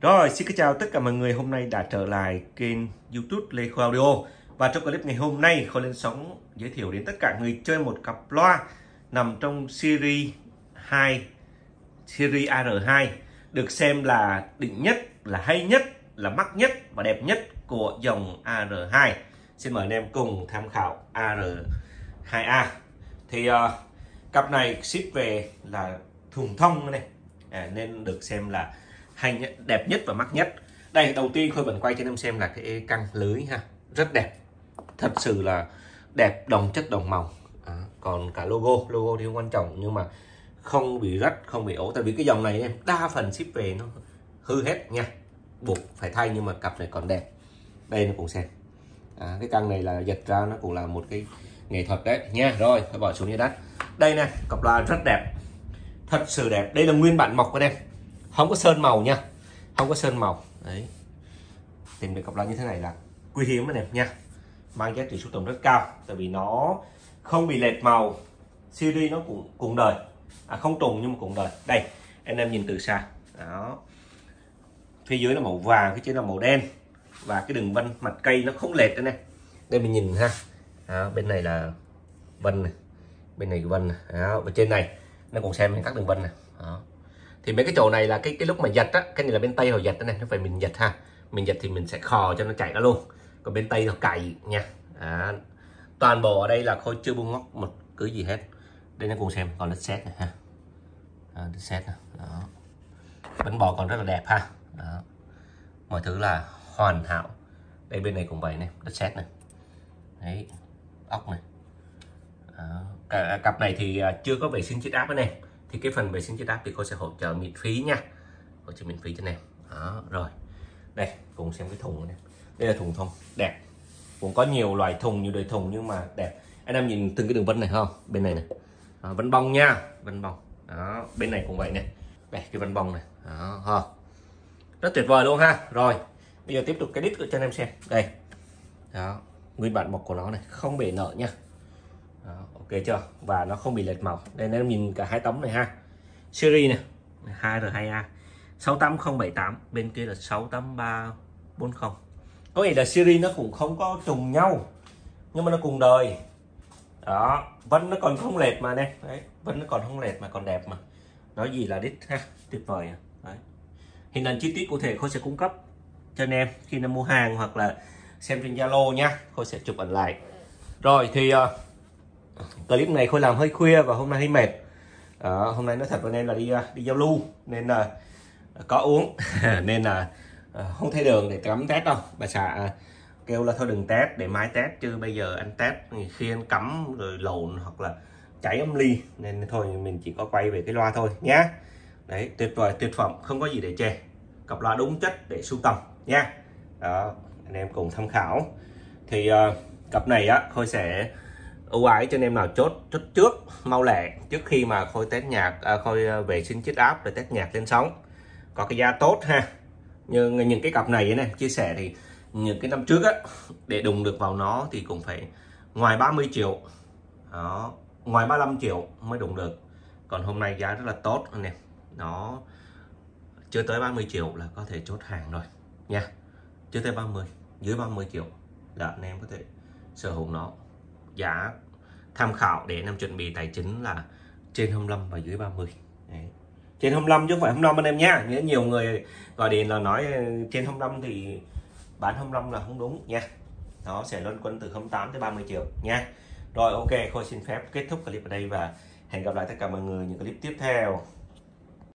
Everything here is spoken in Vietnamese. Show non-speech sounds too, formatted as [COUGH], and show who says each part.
Speaker 1: Rồi, xin kính chào tất cả mọi người. Hôm nay đã trở lại kênh YouTube Lê Khoa Audio. Và trong clip ngày hôm nay, Khoa lên sóng giới thiệu đến tất cả người chơi một cặp loa nằm trong series 2, series AR2 được xem là đỉnh nhất, là hay nhất, là mắc nhất và đẹp nhất của dòng AR2. Xin mời anh em cùng tham khảo AR2A. Thì uh, cặp này ship về là thùng thông này, à, nên được xem là hay nhất, đẹp nhất và mắc nhất. Đây đầu tiên khôi vẫn quay cho anh em xem là cái căng lưới ha rất đẹp. Thật sự là đẹp đồng chất đồng màu. À, còn cả logo logo thì không quan trọng nhưng mà không bị rách không bị ổ. Tại vì cái dòng này em đa phần ship về nó hư hết nha. Buộc phải thay nhưng mà cặp này còn đẹp. Đây nó cũng xem. À, cái căng này là giật ra nó cũng là một cái nghệ thuật đấy. Nha rồi phải bỏ xuống như đất. Đây nè cặp loa rất đẹp. Thật sự đẹp. Đây là nguyên bản mộc của em không có sơn màu nha. Không có sơn màu. Đấy. Tìm được cặp loa như thế này là quý hiếm anh em nha. Mang giá trị sưu tầm rất cao tại vì nó không bị lệch màu. Series nó cũng cùng đời. À, không trùng nhưng mà cùng đời. Đây anh em nhìn từ xa. Đó. Phía dưới là màu vàng phía trên là màu đen. Và cái đường vân mặt cây nó không lệch đây này, đây mình nhìn ha. Đó, bên này là vân này. Bên này vân này. Đó, và trên này nó còn xem các đường vân này đó thì mấy cái chỗ này là cái cái lúc mà giật á cái này là bên tây họ giật này nó phải mình giật ha. Mình giật thì mình sẽ khò cho nó chạy ra luôn. Còn bên tây họ cày nha. À, toàn bộ ở đây là khôi chưa buông ngóc một cứ gì hết. Đây nó cùng xem còn đất sét này ha. À, đất sét này. đó. Bánh bò còn rất là đẹp ha. Đó. mọi thứ là hoàn hảo. Đây bên này cũng vậy này đất sét này đấy ốc này đó. À, cặp này thì à, chưa có vệ sinh chiết áp anh em thì cái phần vệ sinh chiết đáp thì cô sẽ hỗ trợ miễn phí nha. Hỗ trợ miễn phí cho em đó rồi. Đây cùng xem cái thùng này. Đây là thùng thông. Đẹp. Cũng có nhiều loại thùng nhiều đời thùng nhưng mà đẹp. Anh em nhìn từng cái đường vân này không? Bên này này đó, vân bông nha. Vân bông. Đó bên này cũng vậy này đây cái vân bông này. Đó ha. Rất tuyệt vời luôn ha. Rồi bây giờ tiếp tục cái đít cho anh em xem. Đây. Đó nguyên bản mộc của nó này. Không bể nợ nha ok chưa? Và nó không bị lệch màu. Đây em nhìn cả hai tấm này ha. Series này. 2R2A 68078 bên kia là 68340 có nghĩa là series nó cũng không có trùng nhau nhưng mà nó cùng đời. Đó vẫn nó còn không lệch mà nè. Đấy vẫn nó còn không lệch mà còn đẹp mà. Nói gì là đít ha tuyệt vời à. đấy. hình ảnh chi tiết cụ thể khôi sẽ cung cấp cho anh em khi nào mua hàng hoặc là xem trên zalo nha. Khôi sẽ chụp ảnh lại. Rồi thì uh, clip này khôi làm hơi khuya và hôm nay hơi mệt. À, hôm nay nói thật với em là đi à, đi giao lưu nên là à, có uống. [LAUGHS] Nên là à, không thấy đường để cắm test đâu. Bà xã kêu là thôi đừng test để mai test chứ bây giờ anh test khi anh cắm rồi lộn hoặc là cháy âm ly nên thôi mình chỉ có quay về cái loa thôi nhé đấy tuyệt vời tuyệt phẩm không có gì để chê. Cặp loa đúng chất để sưu tầm nha đó anh em cùng tham khảo. Thì uh, cặp này á khôi sẽ ưu ái cho anh em nào chốt chốt trước mau lẹ trước khi mà khôi test nhạc à, khôi à, vệ sinh chiếc áp để test nhạc lên sóng. Có cái giá tốt ha. Nhưng những cái cặp này này chia sẻ thì những cái năm trước á để đùng được vào nó thì cũng phải ngoài 30 triệu. Đó ngoài 35 triệu mới đụng được. Còn hôm nay giá rất là tốt anh em. Nó chưa tới 30 triệu là có thể chốt hàng rồi nha. Chưa tới 30 dưới 30 triệu là anh em có thể sở hữu nó giá tham khảo để em chuẩn bị tài chính là trên 25 và dưới 30 Đấy. trên 25 chứ không phải 25 anh em nhé. nghĩa nhiều người gọi điện là nói trên 25 thì bán 25 là không đúng nha nó sẽ luân quân từ 08 tới 30 triệu nha rồi, ok, khôi xin phép kết thúc clip ở đây và hẹn gặp lại tất cả mọi người những clip tiếp theo